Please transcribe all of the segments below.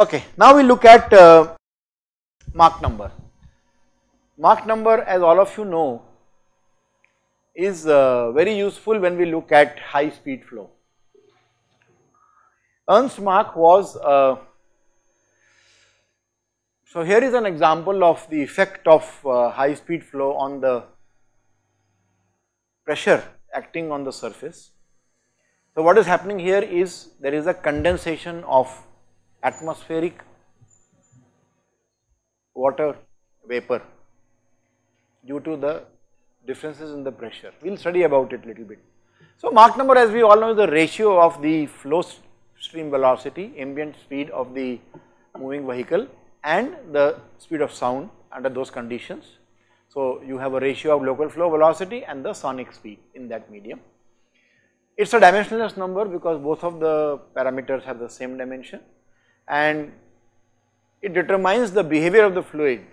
Okay, now we look at uh, Mach number. Mach number as all of you know is uh, very useful when we look at high speed flow. Ernst Mach was, uh, so here is an example of the effect of uh, high speed flow on the pressure acting on the surface. So what is happening here is there is a condensation of atmospheric water vapor due to the differences in the pressure. We will study about it little bit. So Mach number as we all know is the ratio of the flow stream velocity, ambient speed of the moving vehicle and the speed of sound under those conditions. So you have a ratio of local flow velocity and the sonic speed in that medium. It is a dimensionless number because both of the parameters have the same dimension and it determines the behavior of the fluid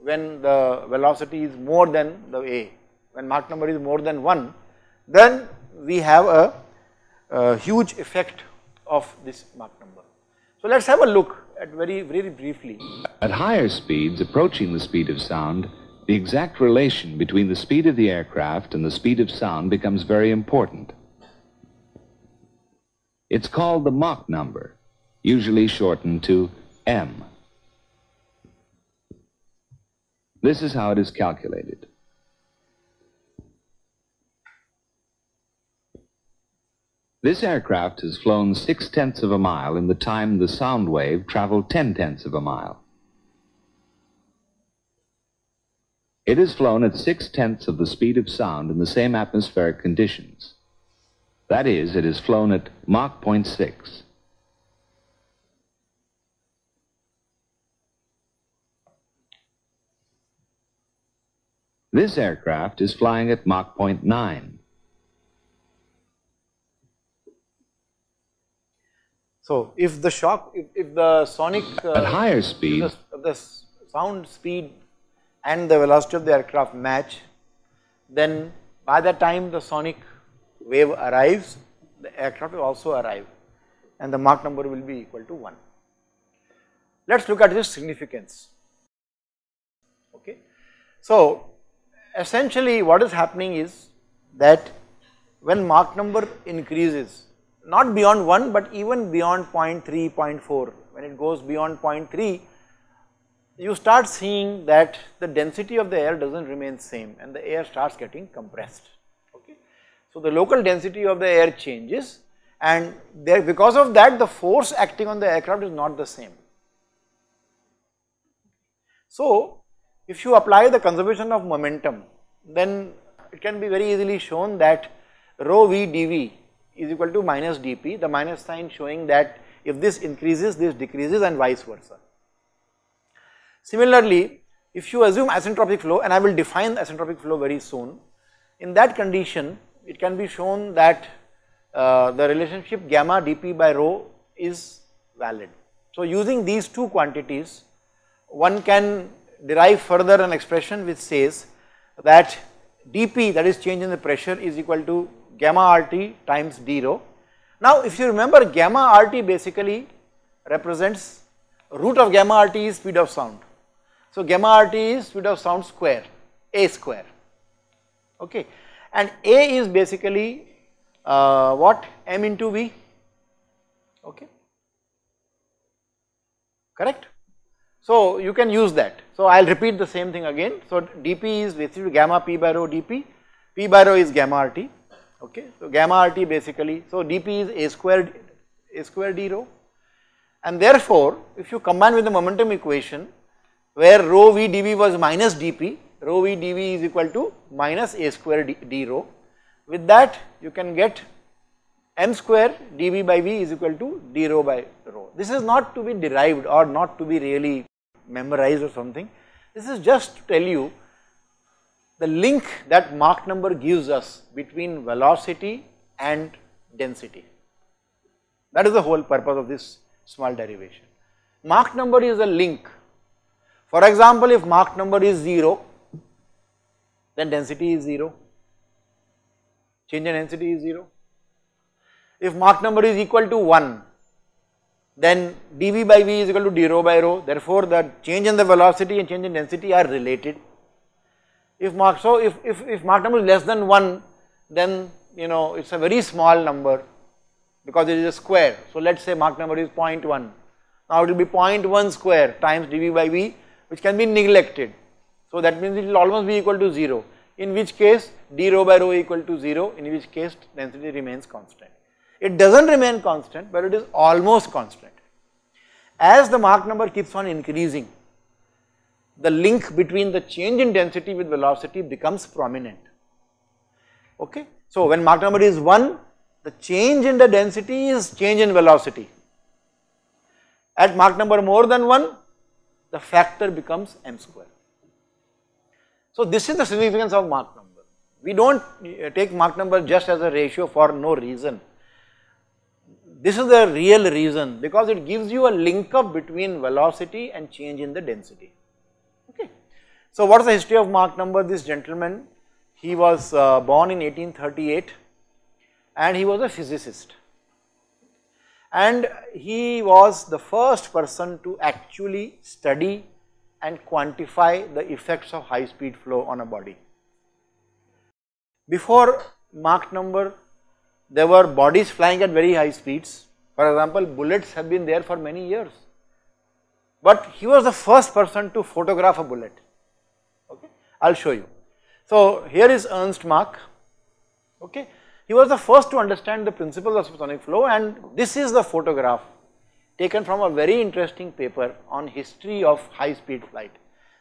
when the velocity is more than the A, when Mach number is more than 1, then we have a, a huge effect of this Mach number. So let us have a look at very, very briefly. At higher speeds approaching the speed of sound, the exact relation between the speed of the aircraft and the speed of sound becomes very important. It's called the Mach number, usually shortened to M. This is how it is calculated. This aircraft has flown six tenths of a mile in the time the sound wave traveled ten tenths of a mile. It has flown at six tenths of the speed of sound in the same atmospheric conditions. That is, it has flown at Mach 0.6. This aircraft is flying at Mach 0.9. So if the shock, if, if the sonic uh, At higher speed, the, the sound speed and the velocity of the aircraft match, then by the time the sonic wave arrives, the aircraft will also arrive and the Mach number will be equal to 1. Let us look at this significance. Okay. So essentially what is happening is that when Mach number increases, not beyond 1 but even beyond 0.3, 0.4, when it goes beyond 0.3, you start seeing that the density of the air does not remain same and the air starts getting compressed. Okay. So the local density of the air changes and there because of that the force acting on the aircraft is not the same. So if you apply the conservation of momentum then it can be very easily shown that rho v dv is equal to minus dp the minus sign showing that if this increases this decreases and vice versa. Similarly, if you assume isentropic flow and I will define isentropic flow very soon, in that condition it can be shown that uh, the relationship gamma dp by rho is valid. So using these two quantities one can derive further an expression which says that dp that is change in the pressure is equal to gamma RT times d rho. Now if you remember gamma RT basically represents root of gamma RT is speed of sound. So gamma RT is speed of sound square, A square, okay. And A is basically uh, what m into V, okay, correct. So you can use that. So I will repeat the same thing again. So dP is basically gamma p by rho dP, p by rho is gamma RT, okay. So gamma RT basically, so dP is a square, a square d rho and therefore if you combine with the momentum equation where rho v dv was minus dp, rho v dv is equal to minus a square d, d rho. With that you can get m square dv by v is equal to d rho by rho. This is not to be derived or not to be really memorized or something. This is just to tell you the link that Mach number gives us between velocity and density. That is the whole purpose of this small derivation. Mach number is a link. For example, if Mach number is 0, then density is 0, change in density is 0. If Mach number is equal to 1, then dv by v is equal to d rho by rho, therefore the change in the velocity and change in density are related. If Mach, so if, if, if Mach number is less than 1, then you know it is a very small number because it is a square. So let us say Mach number is 0.1. Now it will be 0.1 square times dv by v which can be neglected. So that means it will almost be equal to 0 in which case d rho by rho equal to 0 in which case density remains constant. It does not remain constant but it is almost constant. As the Mach number keeps on increasing the link between the change in density with velocity becomes prominent okay. So when Mach number is 1 the change in the density is change in velocity. At Mach number more than 1 the factor becomes m square. So this is the significance of Mach number. We do not uh, take Mach number just as a ratio for no reason. This is the real reason because it gives you a link up between velocity and change in the density. Okay. So what is the history of Mach number? This gentleman, he was uh, born in 1838 and he was a physicist and he was the first person to actually study and quantify the effects of high speed flow on a body. Before Mach number there were bodies flying at very high speeds for example bullets have been there for many years but he was the first person to photograph a bullet okay I will show you. So here is Ernst Mach okay he was the first to understand the principles of supersonic flow and this is the photograph taken from a very interesting paper on history of high speed flight.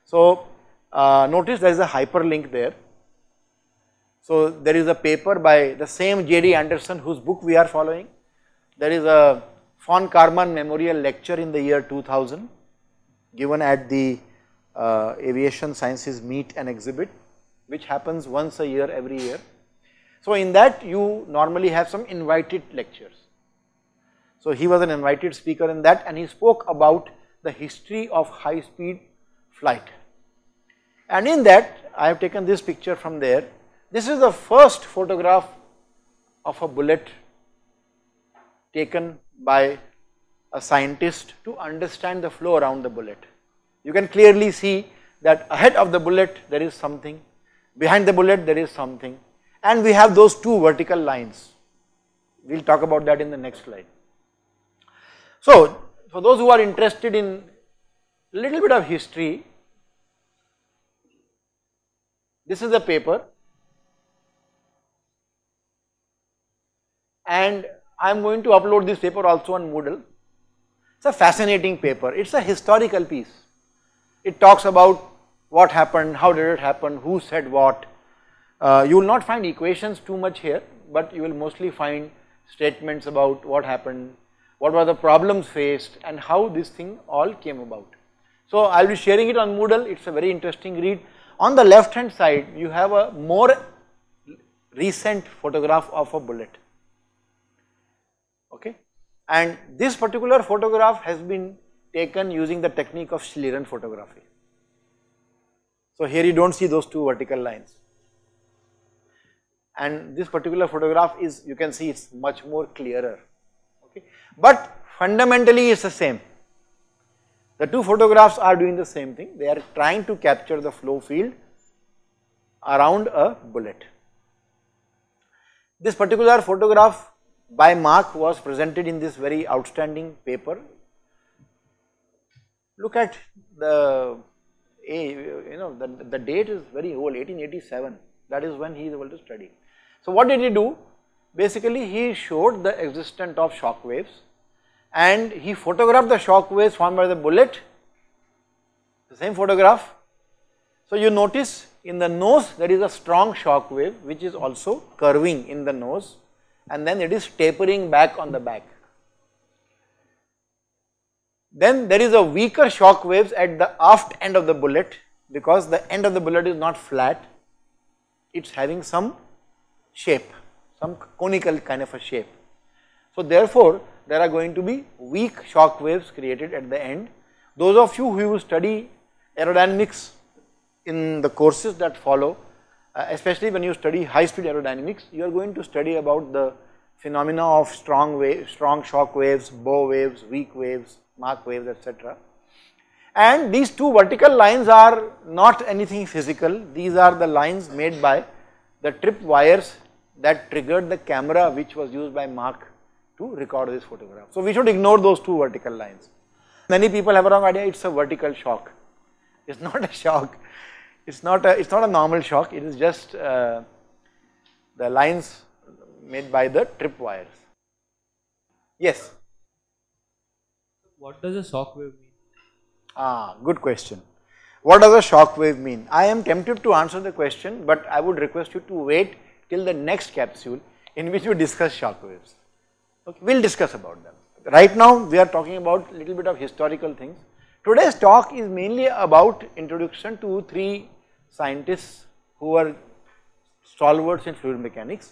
So uh, notice there is a hyperlink there. So there is a paper by the same J.D. Anderson whose book we are following. There is a von Karman Memorial Lecture in the year 2000 given at the uh, Aviation Sciences Meet and Exhibit which happens once a year every year. So in that you normally have some invited lectures. So he was an invited speaker in that and he spoke about the history of high speed flight. And in that I have taken this picture from there. This is the first photograph of a bullet taken by a scientist to understand the flow around the bullet. You can clearly see that ahead of the bullet there is something, behind the bullet there is something and we have those two vertical lines. We will talk about that in the next slide. So, for those who are interested in a little bit of history, this is a paper and I am going to upload this paper also on Moodle. It is a fascinating paper, it is a historical piece. It talks about what happened, how did it happen, who said what, uh, you will not find equations too much here, but you will mostly find statements about what happened, what were the problems faced and how this thing all came about. So I will be sharing it on Moodle, it is a very interesting read. On the left hand side, you have a more recent photograph of a bullet, okay. And this particular photograph has been taken using the technique of Schlieren photography. So here you do not see those two vertical lines and this particular photograph is you can see it is much more clearer okay. But fundamentally it is the same. The two photographs are doing the same thing they are trying to capture the flow field around a bullet. This particular photograph by Mach was presented in this very outstanding paper. Look at the, you know the, the date is very old 1887 that is when he is able to study. So what did he do? Basically he showed the existence of shock waves and he photographed the shock waves formed by the bullet, the same photograph. So you notice in the nose there is a strong shock wave which is also curving in the nose and then it is tapering back on the back. Then there is a weaker shock waves at the aft end of the bullet because the end of the bullet is not flat, it is having some shape, some conical kind of a shape. So therefore, there are going to be weak shock waves created at the end. Those of you who study aerodynamics in the courses that follow, uh, especially when you study high speed aerodynamics, you are going to study about the phenomena of strong wave, strong shock waves, bow waves, weak waves, Mach waves, etc. And these two vertical lines are not anything physical, these are the lines made by the trip wires that triggered the camera which was used by Mach to record this photograph. So we should ignore those two vertical lines. Many people have a wrong idea, it's a vertical shock. It's not a shock, it's not a, it's not a normal shock, it is just uh, the lines made by the trip wires. Yes. What does a shock wave mean? Ah, good question. What does a shock wave mean? I am tempted to answer the question, but I would request you to wait till the next capsule in which we discuss shock waves. Okay, we will discuss about them. Right now we are talking about little bit of historical things. Today's talk is mainly about introduction to three scientists who are stalwarts in fluid mechanics.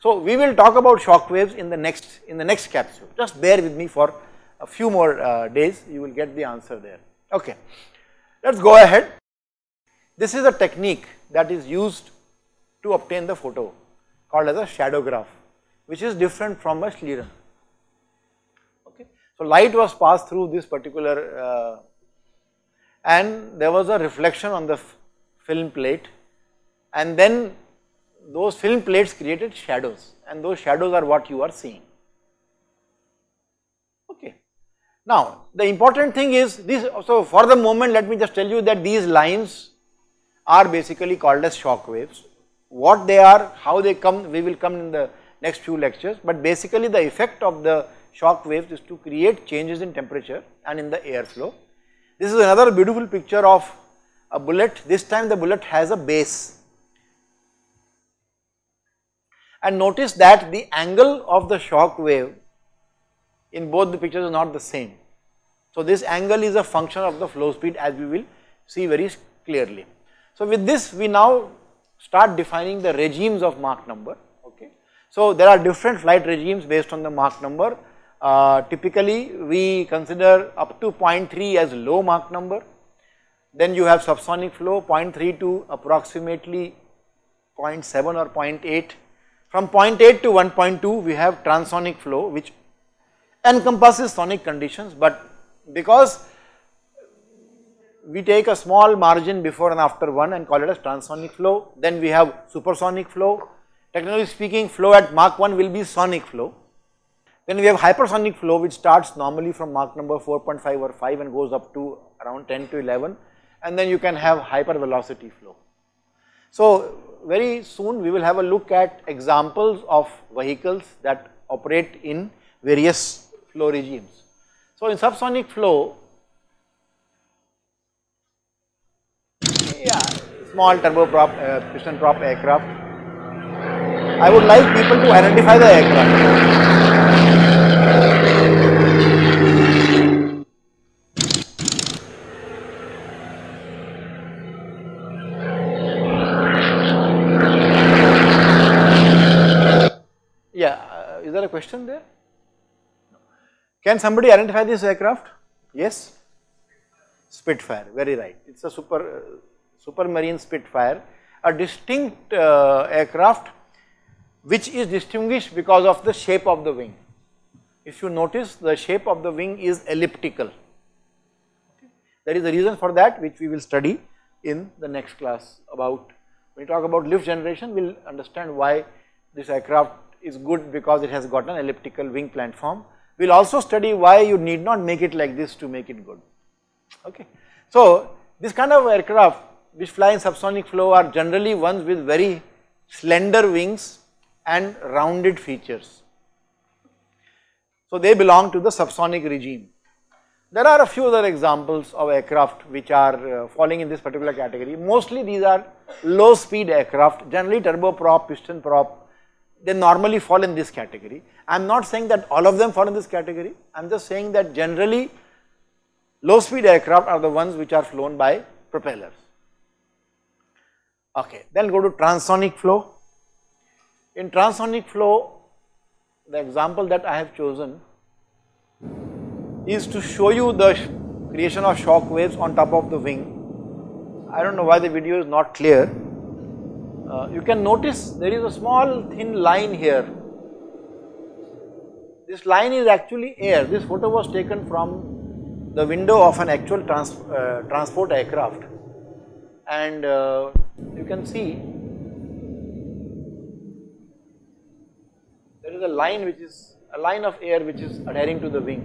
So we will talk about shock waves in the next in the next capsule. Just bear with me for a few more uh, days, you will get the answer there. Okay, let us go ahead. This is a technique that is used to obtain the photo called as a shadowgraph, which is different from a Schlieren. Okay, so light was passed through this particular uh, and there was a reflection on the film plate and then those film plates created shadows and those shadows are what you are seeing. Okay. Now, the important thing is this, so for the moment let me just tell you that these lines are basically called as shock waves. What they are, how they come, we will come in the next few lectures, but basically the effect of the shock waves is to create changes in temperature and in the airflow. This is another beautiful picture of a bullet, this time the bullet has a base. And notice that the angle of the shock wave in both the pictures is not the same. So this angle is a function of the flow speed as we will see very clearly. So with this we now start defining the regimes of Mach number okay. So there are different flight regimes based on the Mach number. Uh, typically we consider up to 0.3 as low Mach number. Then you have subsonic flow 0.3 to approximately 0.7 or 0.8. From 0.8 to 1.2 we have transonic flow which encompasses sonic conditions. But because we take a small margin before and after one and call it as transonic flow then we have supersonic flow. Technically speaking flow at Mach 1 will be sonic flow. Then we have hypersonic flow which starts normally from Mach number 4.5 or 5 and goes up to around 10 to 11 and then you can have hypervelocity flow. So very soon we will have a look at examples of vehicles that operate in various flow regimes. So in subsonic flow, yeah, small turboprop, uh, piston prop aircraft, I would like people to identify the aircraft. Yeah, uh, is there a question there? Can somebody identify this aircraft? Yes? Spitfire, very right. It is a super, uh, supermarine Spitfire, a distinct uh, aircraft which is distinguished because of the shape of the wing. If you notice the shape of the wing is elliptical. There is a reason for that which we will study in the next class about, when we talk about lift generation we will understand why this aircraft is good because it has got an elliptical wing platform we will also study why you need not make it like this to make it good. Okay. So, this kind of aircraft which fly in subsonic flow are generally ones with very slender wings and rounded features. So, they belong to the subsonic regime. There are a few other examples of aircraft which are uh, falling in this particular category. Mostly these are low speed aircraft, generally turboprop, piston prop, they normally fall in this category. I am not saying that all of them fall in this category, I am just saying that generally low speed aircraft are the ones which are flown by propellers. Okay, then go to transonic flow. In transonic flow, the example that I have chosen is to show you the creation of shock waves on top of the wing. I don't know why the video is not clear. Uh, you can notice there is a small thin line here. This line is actually air. This photo was taken from the window of an actual trans, uh, transport aircraft and uh, you can see there is a line which is a line of air which is adhering to the wing.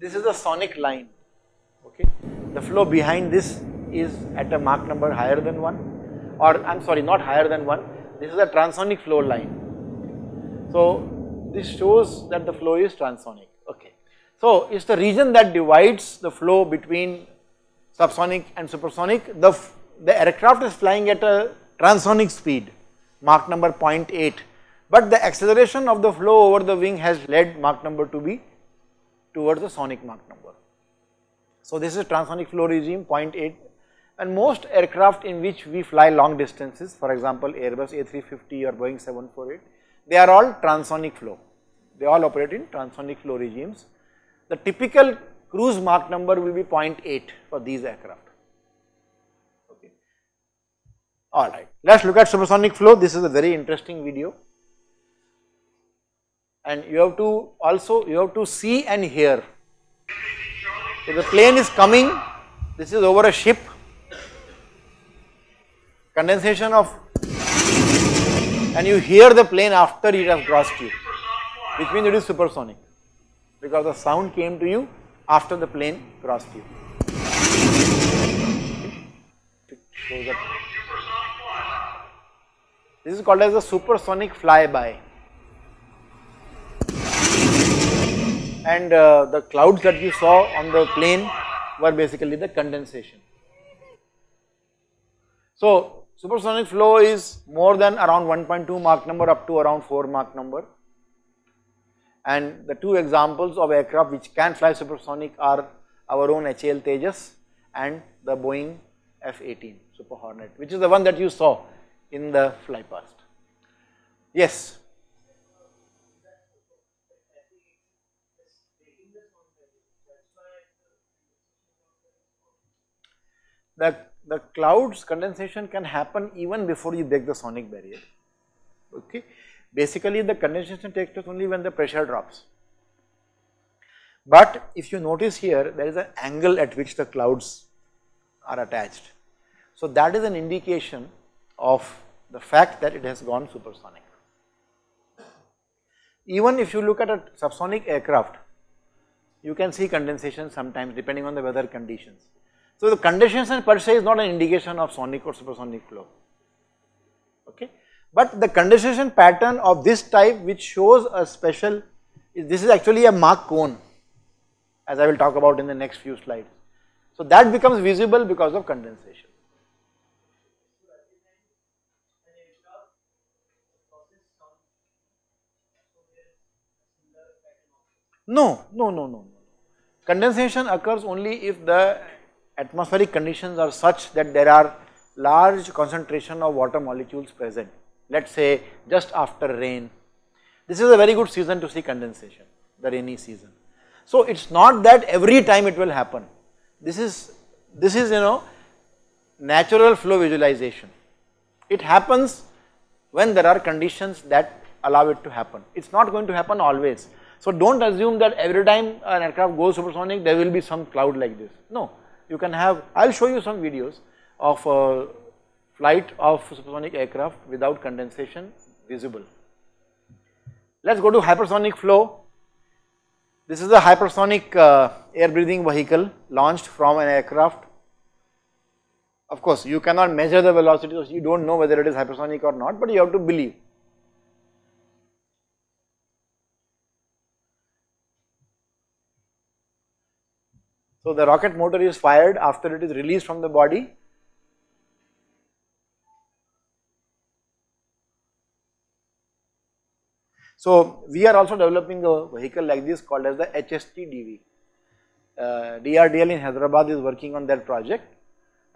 This is a sonic line, okay. The flow behind this is at a Mach number higher than 1 or I am sorry not higher than 1, this is a transonic flow line. So this shows that the flow is transonic, okay. So it's the region that divides the flow between subsonic and supersonic. The, the aircraft is flying at a transonic speed, Mach number 0.8, but the acceleration of the flow over the wing has led Mach number to be towards the sonic Mach number. So this is transonic flow regime 0.8 and most aircraft in which we fly long distances, for example Airbus A350 or Boeing 748, they are all transonic flow. They all operate in transonic flow regimes. The typical cruise Mach number will be 0.8 for these aircraft. Okay. All right. Let us look at supersonic flow. This is a very interesting video. And you have to also, you have to see and hear. So the plane is coming, this is over a ship, condensation of, and you hear the plane after it has crossed you, which means it is supersonic because the sound came to you after the plane crossed you. This is called as a supersonic flyby. And uh, the clouds that you saw on the plane were basically the condensation. So, supersonic flow is more than around 1.2 Mach number up to around 4 Mach number and the two examples of aircraft which can fly supersonic are our own HAL Tejas and the Boeing F-18 Super Hornet which is the one that you saw in the fly past. Yes. The, the clouds condensation can happen even before you break the sonic barrier, okay. Basically the condensation takes place only when the pressure drops. But if you notice here there is an angle at which the clouds are attached. So that is an indication of the fact that it has gone supersonic. Even if you look at a subsonic aircraft, you can see condensation sometimes depending on the weather conditions. So the condensation per se is not an indication of sonic or supersonic flow, okay. But the condensation pattern of this type which shows a special, this is actually a Mach cone as I will talk about in the next few slides. So that becomes visible because of condensation. No, no, no, no. Condensation occurs only if the atmospheric conditions are such that there are large concentration of water molecules present let us say just after rain. This is a very good season to see condensation, the rainy season. So it is not that every time it will happen. This is, this is you know natural flow visualization. It happens when there are conditions that allow it to happen. It is not going to happen always. So don't assume that every time an aircraft goes supersonic there will be some cloud like this. No, you can have, I will show you some videos of uh, flight of supersonic aircraft without condensation visible. Let us go to hypersonic flow. This is a hypersonic uh, air breathing vehicle launched from an aircraft. Of course, you cannot measure the velocity, so you do not know whether it is hypersonic or not, but you have to believe. So the rocket motor is fired after it is released from the body. So we are also developing a vehicle like this called as the HSTDV. Uh, DRDL in Hyderabad is working on that project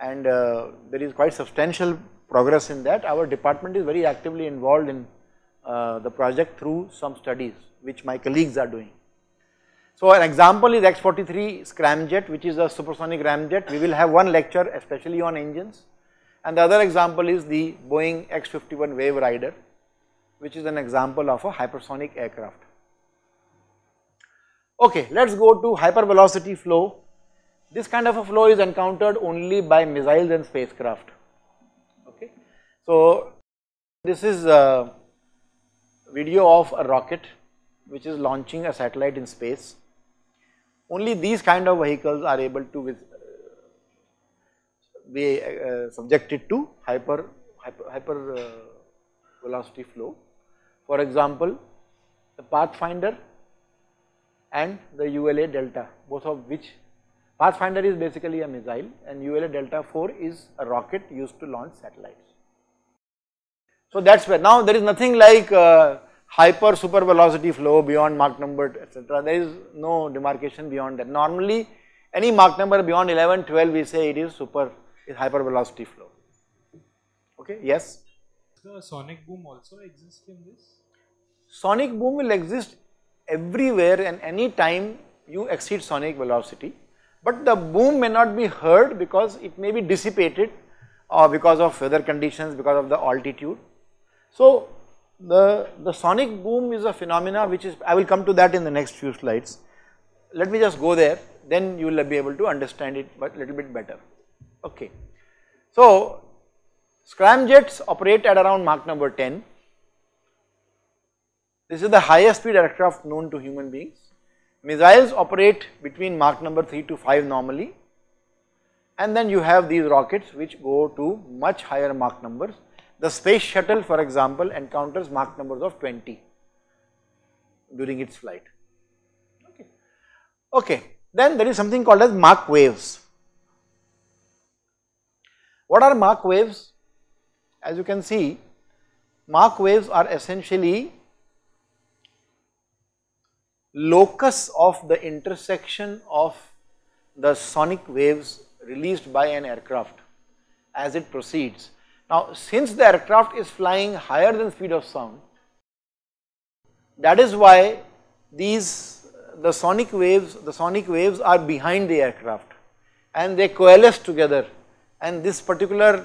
and uh, there is quite substantial progress in that. Our department is very actively involved in uh, the project through some studies which my colleagues are doing. So an example is X43 scramjet which is a supersonic ramjet. We will have one lecture especially on engines and the other example is the Boeing X51 Wave Rider which is an example of a hypersonic aircraft. Okay, let us go to hypervelocity flow. This kind of a flow is encountered only by missiles and spacecraft. Okay, so this is a video of a rocket which is launching a satellite in space. Only these kind of vehicles are able to with, be uh, subjected to hyper hyper, hyper uh, velocity flow. For example, the Pathfinder and the ULA Delta, both of which Pathfinder is basically a missile and ULA Delta 4 is a rocket used to launch satellites. So that is where now there is nothing like uh, hyper super velocity flow beyond Mach number etc. There is no demarcation beyond that. Normally any Mach number beyond 11, 12 we say it is super is hyper velocity flow. Okay, yes. The sonic boom also exists in this? Sonic boom will exist everywhere and any time you exceed sonic velocity, but the boom may not be heard because it may be dissipated or because of weather conditions, because of the altitude. So the, the sonic boom is a phenomena which is, I will come to that in the next few slides. Let me just go there, then you will be able to understand it a little bit better. Okay. So scramjets operate at around Mach number 10 this is the highest speed aircraft known to human beings. Missiles operate between Mach number 3 to 5 normally and then you have these rockets which go to much higher Mach numbers. The space shuttle for example encounters Mach numbers of 20 during its flight. Okay. okay. Then there is something called as Mach waves. What are Mach waves? As you can see, Mach waves are essentially locus of the intersection of the sonic waves released by an aircraft as it proceeds. Now since the aircraft is flying higher than speed of sound, that is why these the sonic waves, the sonic waves are behind the aircraft and they coalesce together and this particular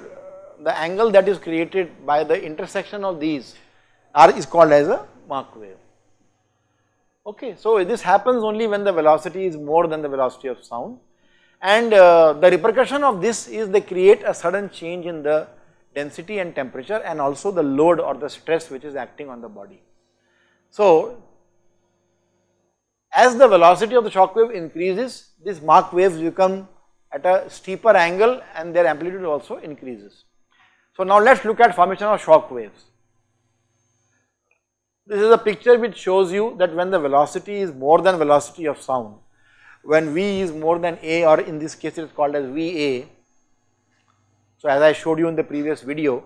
the angle that is created by the intersection of these are is called as a Mach wave. Okay, so this happens only when the velocity is more than the velocity of sound and uh, the repercussion of this is they create a sudden change in the density and temperature and also the load or the stress which is acting on the body. So as the velocity of the shock wave increases, these Mach waves become at a steeper angle and their amplitude also increases. So now let us look at formation of shock waves. This is a picture which shows you that when the velocity is more than velocity of sound, when V is more than A or in this case it is called as VA. So as I showed you in the previous video,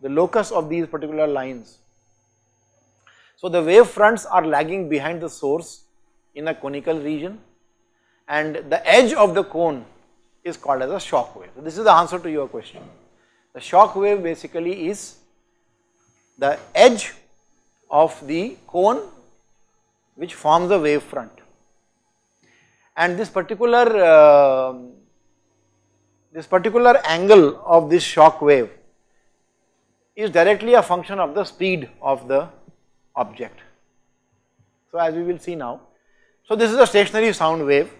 the locus of these particular lines. So the wave fronts are lagging behind the source in a conical region and the edge of the cone is called as a shock wave. So this is the answer to your question. The shock wave basically is the edge of the cone which forms a wave front. And this particular uh, this particular angle of this shock wave is directly a function of the speed of the object. So as we will see now. So this is a stationary sound wave.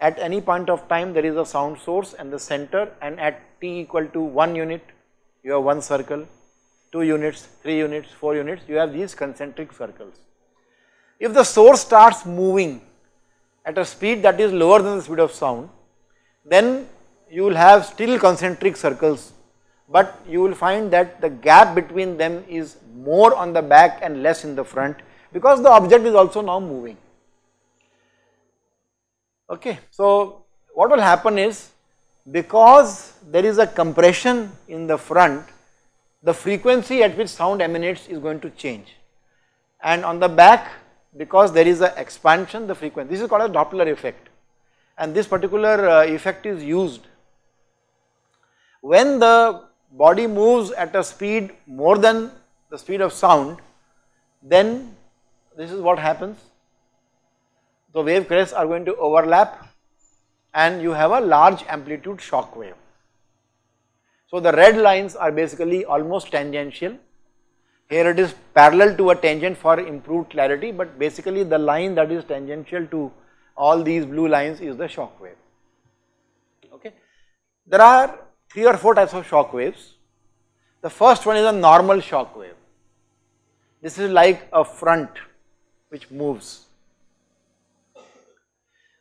At any point of time there is a sound source and the center and at t equal to 1 unit you have one circle 2 units, 3 units, 4 units, you have these concentric circles. If the source starts moving at a speed that is lower than the speed of sound, then you will have still concentric circles, but you will find that the gap between them is more on the back and less in the front because the object is also now moving. Okay, so what will happen is because there is a compression in the front the frequency at which sound emanates is going to change. and on the back because there is a expansion the frequency this is called a Doppler effect and this particular uh, effect is used when the body moves at a speed more than the speed of sound then this is what happens the wave crests are going to overlap and you have a large amplitude shock wave. So the red lines are basically almost tangential here it is parallel to a tangent for improved clarity but basically the line that is tangential to all these blue lines is the shock wave. Okay. There are 3 or 4 types of shock waves. The first one is a normal shock wave. This is like a front which moves.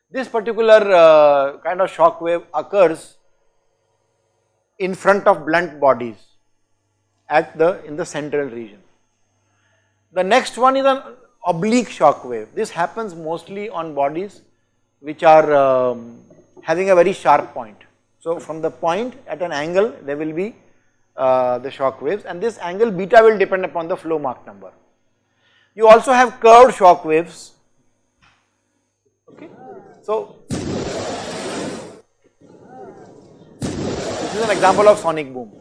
This particular uh, kind of shock wave occurs in front of blunt bodies at the in the central region. The next one is an oblique shock wave. This happens mostly on bodies which are um, having a very sharp point. So from the point at an angle there will be uh, the shock waves and this angle beta will depend upon the flow Mach number. You also have curved shock waves. Okay. So this is an example of sonic boom.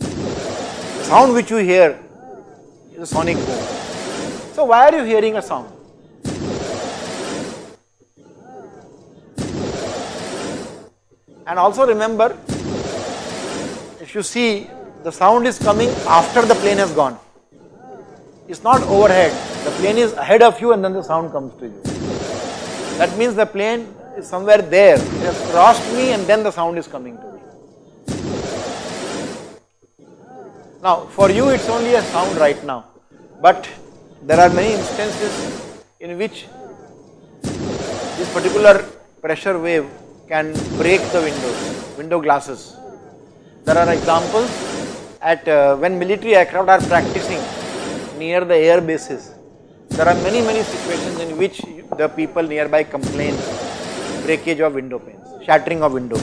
The sound which you hear is a sonic boom. So why are you hearing a sound? And also remember, if you see the sound is coming after the plane has gone. It's not overhead, the plane is ahead of you and then the sound comes to you. That means the plane is somewhere there, it has crossed me and then the sound is coming to me. Now for you it's only a sound right now, but there are many instances in which this particular pressure wave can break the windows, window glasses. There are examples at uh, when military aircraft are practicing near the air bases. There are many many situations in which the people nearby complain breakage of window panes, shattering of window.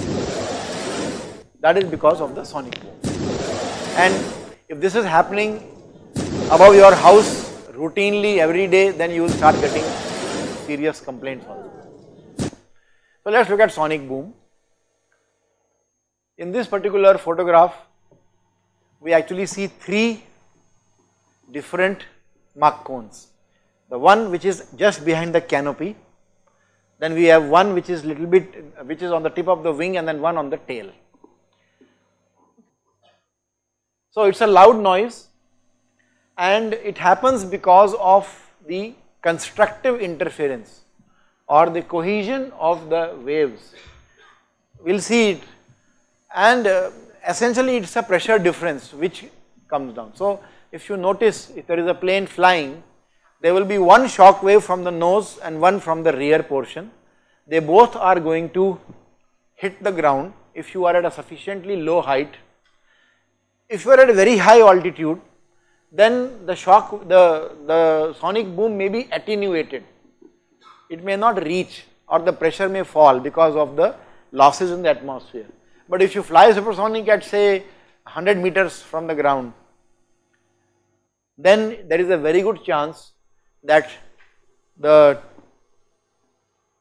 That is because of the sonic boom. And if this is happening above your house routinely every day, then you will start getting serious complaints also. So let us look at sonic boom. In this particular photograph, we actually see three different Mach cones. The one which is just behind the canopy, then we have one which is little bit, which is on the tip of the wing and then one on the tail. So it is a loud noise and it happens because of the constructive interference or the cohesion of the waves. We will see it and uh, essentially it is a pressure difference which comes down. So if you notice if there is a plane flying there will be one shock wave from the nose and one from the rear portion. They both are going to hit the ground if you are at a sufficiently low height if you are at a very high altitude, then the shock, the, the sonic boom may be attenuated. It may not reach or the pressure may fall because of the losses in the atmosphere. But if you fly supersonic at say 100 meters from the ground, then there is a very good chance that the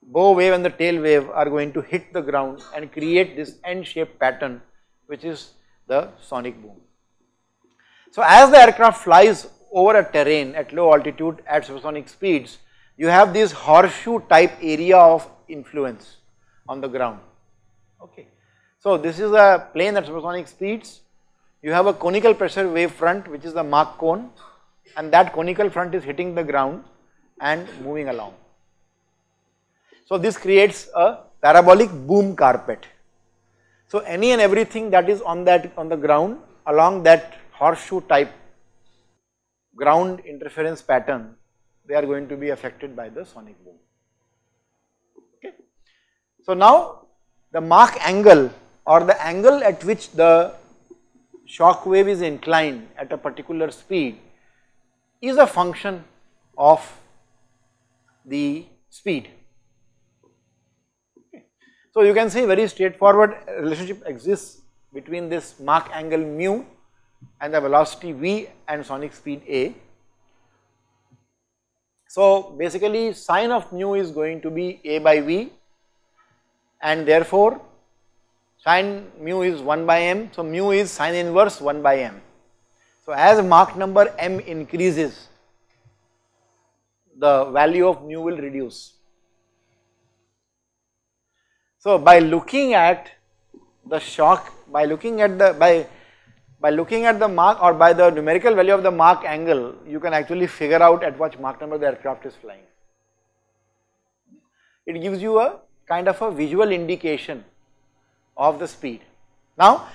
bow wave and the tail wave are going to hit the ground and create this N shaped pattern which is the sonic boom. So as the aircraft flies over a terrain at low altitude at supersonic speeds, you have this horseshoe type area of influence on the ground. Okay. So this is a plane at supersonic speeds. You have a conical pressure wave front which is the Mach cone and that conical front is hitting the ground and moving along. So this creates a parabolic boom carpet. So any and everything that is on that on the ground along that horseshoe type ground interference pattern, they are going to be affected by the sonic boom. Okay. So now the Mach angle or the angle at which the shock wave is inclined at a particular speed is a function of the speed. So you can see very straightforward relationship exists between this Mach angle mu and the velocity v and sonic speed a. So basically sine of mu is going to be A by V and therefore sine mu is 1 by m. So mu is sine inverse 1 by m. So as Mach number m increases, the value of mu will reduce. So by looking at the shock, by looking at the, by, by looking at the Mach or by the numerical value of the Mach angle, you can actually figure out at what Mach number the aircraft is flying. It gives you a kind of a visual indication of the speed. Now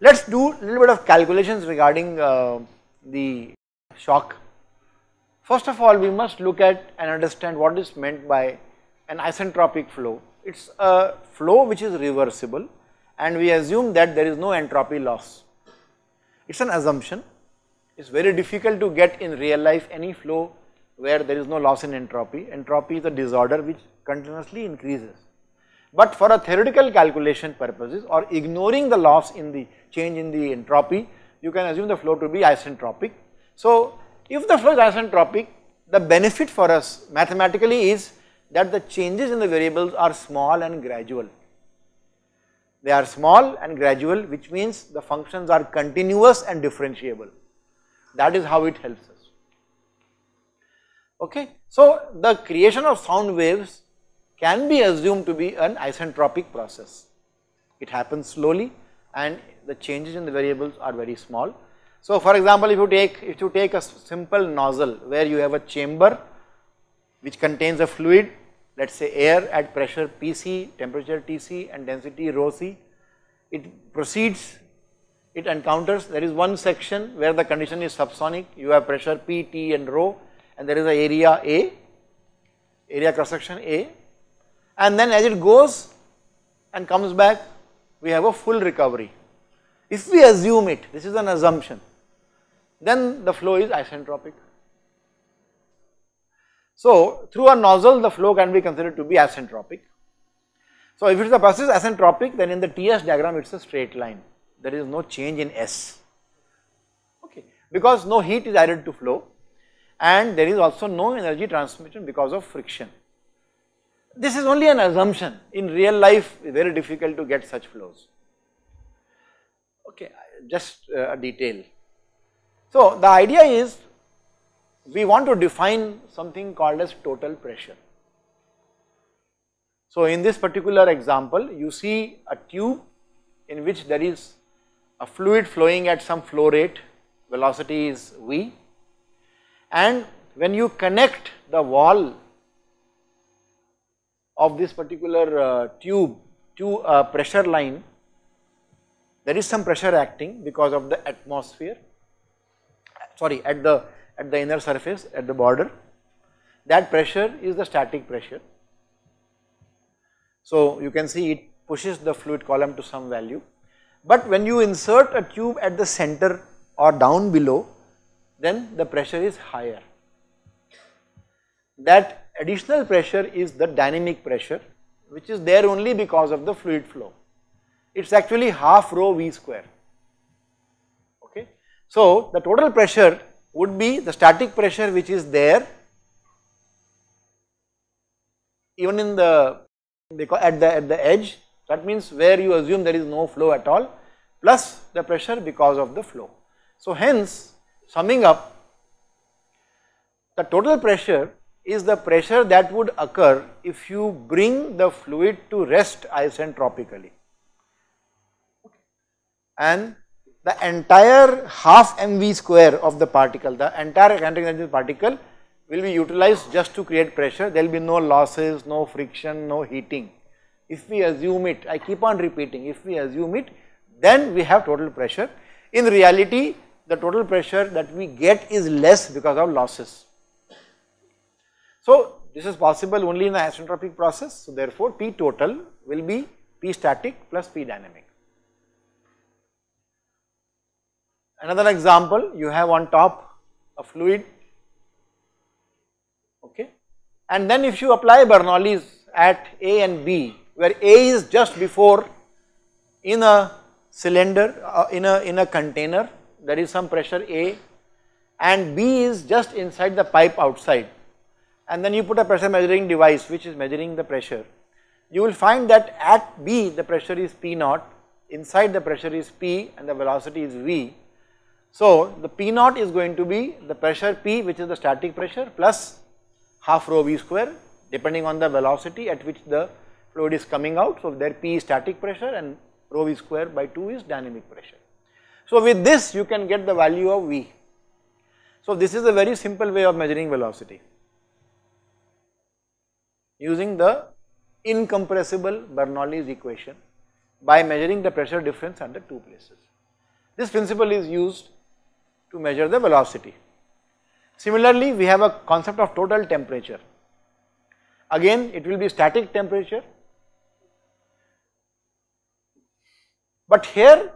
let us do a little bit of calculations regarding uh, the shock. First of all we must look at and understand what is meant by an isentropic flow. It is a flow which is reversible and we assume that there is no entropy loss. It is an assumption, it is very difficult to get in real life any flow where there is no loss in entropy. Entropy is a disorder which continuously increases. But for a theoretical calculation purposes or ignoring the loss in the change in the entropy, you can assume the flow to be isentropic. So if the flow is isentropic, the benefit for us mathematically is that the changes in the variables are small and gradual. They are small and gradual which means the functions are continuous and differentiable. That is how it helps us. Okay. So the creation of sound waves can be assumed to be an isentropic process. It happens slowly and the changes in the variables are very small. So for example, if you take if you take a simple nozzle where you have a chamber which contains a fluid let us say air at pressure Pc, temperature Tc and density rho c, it proceeds, it encounters, there is one section where the condition is subsonic, you have pressure P, T and rho and there is a area A, area cross section A and then as it goes and comes back we have a full recovery. If we assume it, this is an assumption, then the flow is isentropic. So through a nozzle the flow can be considered to be isentropic. So if it is a process isentropic then in the TS diagram it is a straight line, there is no change in S, okay, because no heat is added to flow and there is also no energy transmission because of friction. This is only an assumption, in real life very difficult to get such flows, okay, just uh, a detail. So the idea is we want to define something called as total pressure. So in this particular example you see a tube in which there is a fluid flowing at some flow rate, velocity is V and when you connect the wall of this particular uh, tube to a pressure line, there is some pressure acting because of the atmosphere, sorry at the at the inner surface at the border that pressure is the static pressure. So you can see it pushes the fluid column to some value but when you insert a tube at the center or down below then the pressure is higher. That additional pressure is the dynamic pressure which is there only because of the fluid flow. It is actually half rho V square okay. So the total pressure would be the static pressure which is there even in the at the at the edge that means where you assume there is no flow at all plus the pressure because of the flow. So hence summing up the total pressure is the pressure that would occur if you bring the fluid to rest isentropically and the entire half mv square of the particle, the entire kinetic energy particle will be utilized just to create pressure, there will be no losses, no friction, no heating. If we assume it, I keep on repeating, if we assume it, then we have total pressure. In reality, the total pressure that we get is less because of losses. So this is possible only in the isentropic process, so therefore P total will be P static plus P dynamic. Another example, you have on top a fluid, okay, and then if you apply Bernoulli's at A and B, where A is just before in a cylinder, uh, in a in a container, there is some pressure A, and B is just inside the pipe outside. and then you put a pressure measuring device which is measuring the pressure, you will find that at B the pressure is P naught, inside the pressure is P and the velocity is V. So the P naught is going to be the pressure P which is the static pressure plus half rho V square depending on the velocity at which the fluid is coming out. So there P is static pressure and rho V square by 2 is dynamic pressure. So with this you can get the value of V. So this is a very simple way of measuring velocity using the incompressible Bernoulli's equation by measuring the pressure difference under two places. This principle is used to measure the velocity. Similarly, we have a concept of total temperature. Again, it will be static temperature, but here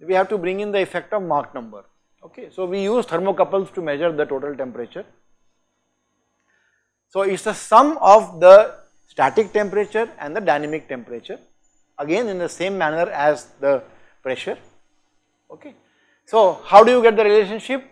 we have to bring in the effect of Mach number. Okay, so we use thermocouples to measure the total temperature. So it's the sum of the static temperature and the dynamic temperature again in the same manner as the pressure. Okay. So how do you get the relationship?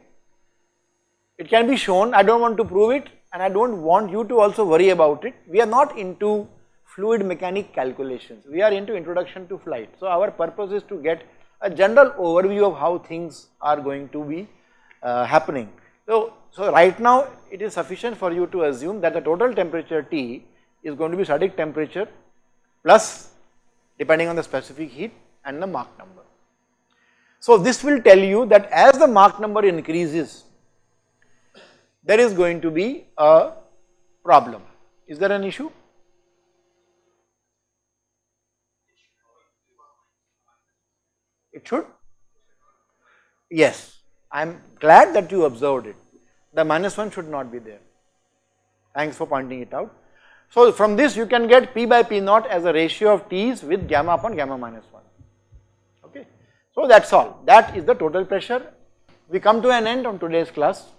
It can be shown, I do not want to prove it and I do not want you to also worry about it. We are not into fluid mechanic calculations, we are into introduction to flight. So our purpose is to get a general overview of how things are going to be uh, happening. So, so right now it is sufficient for you to assume that the total temperature T is going to be static temperature plus depending on the specific heat and the Mach number. So this will tell you that as the Mach number increases, there is going to be a problem. Is there an issue? It should? Yes, I am glad that you observed it. The minus 1 should not be there. Thanks for pointing it out. So from this you can get P by P naught as a ratio of T's with gamma upon gamma minus 1. So that's all. That is the total pressure. We come to an end on today's class.